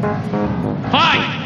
begin?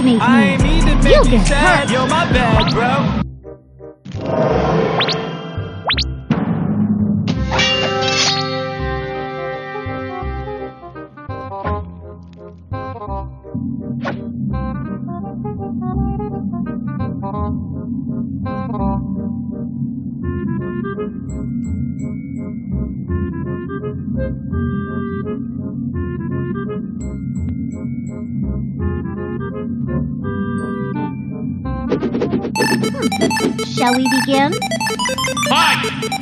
I me. ain't mean to make You'll you get sad. hurt. Yo, my bad, bro. Shall we begin? Fight!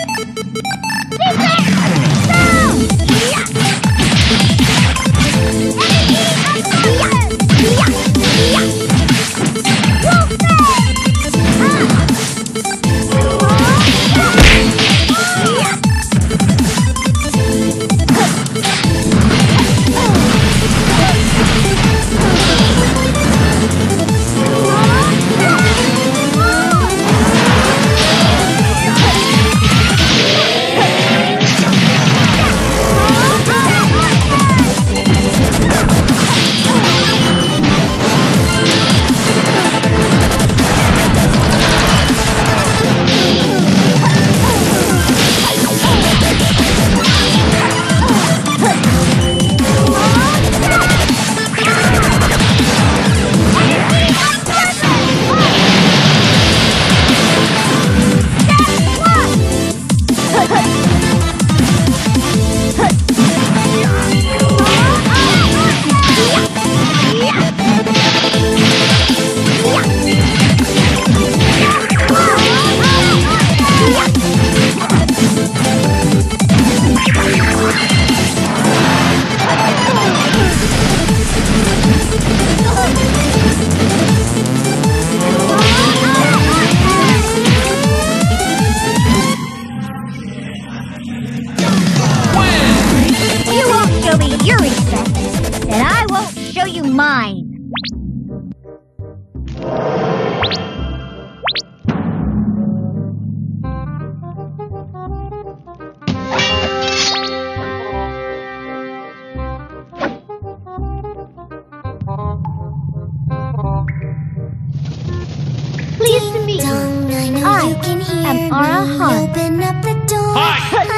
from Aura Hall. Open up the door. Hi.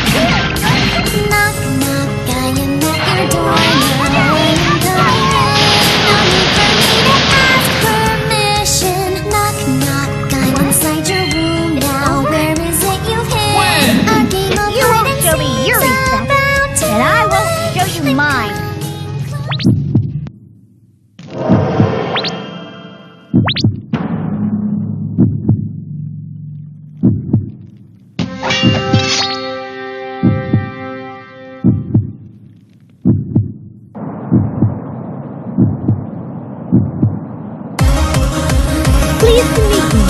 Pleased to meet you.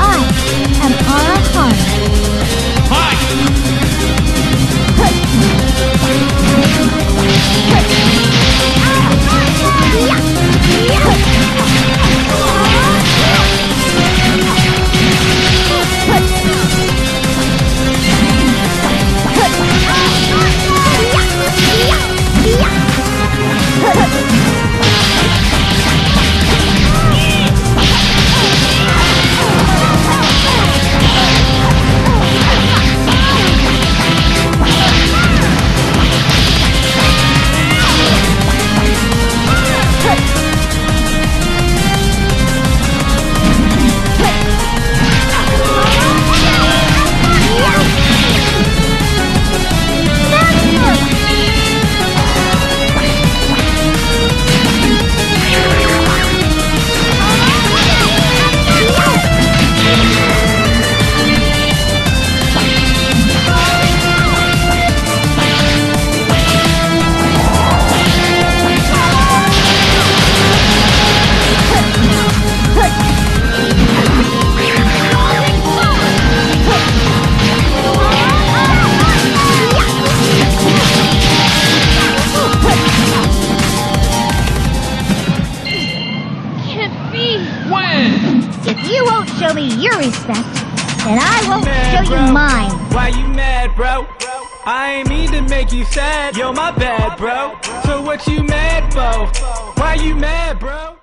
I am Ara Haan. Hi! Hut. me. show me your respect, then I won't mad, show bro? you mine. Why you mad, bro? I ain't mean to make you sad. Yo, my bad, bro. So what you mad for? Why you mad, bro?